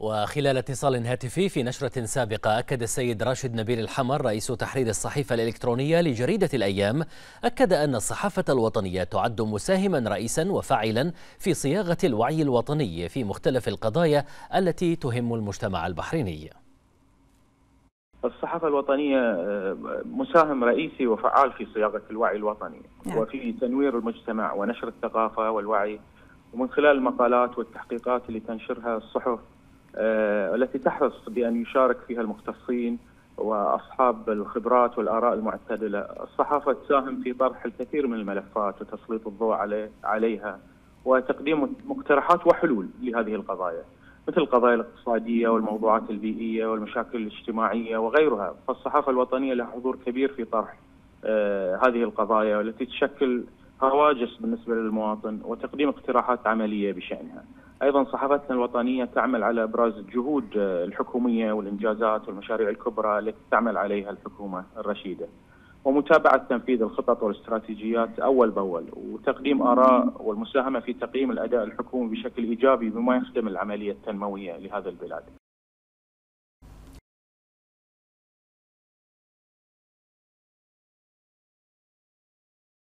وخلال اتصال هاتفي في نشرة سابقة أكد السيد راشد نبيل الحمر رئيس تحرير الصحيفة الإلكترونية لجريدة الأيام أكد أن الصحافة الوطنية تعد مساهما رئيسا وفاعلا في صياغة الوعي الوطني في مختلف القضايا التي تهم المجتمع البحريني الصحافة الوطنية مساهم رئيسي وفعال في صياغة الوعي الوطني نعم. وفي تنوير المجتمع ونشر الثقافة والوعي ومن خلال المقالات والتحقيقات اللي تنشرها الصحف آه، التي تحرص بأن يشارك فيها المختصين وأصحاب الخبرات والآراء المعتدلة. الصحافة تساهم في طرح الكثير من الملفات وتسليط الضوء عليه عليها وتقديم مقترحات وحلول لهذه القضايا مثل القضايا الاقتصادية والموضوعات البيئية والمشاكل الاجتماعية وغيرها. فالصحافة الوطنية لها حضور كبير في طرح آه هذه القضايا والتي تشكل هواجس بالنسبة للمواطن وتقديم اقتراحات عملية بشأنها. أيضا صحافتنا الوطنية تعمل على إبراز الجهود الحكومية والإنجازات والمشاريع الكبرى التي تعمل عليها الحكومة الرشيدة. ومتابعة تنفيذ الخطط والاستراتيجيات أول بأول وتقديم آراء والمساهمة في تقييم الأداء الحكومي بشكل إيجابي بما يخدم العملية التنموية لهذا البلاد.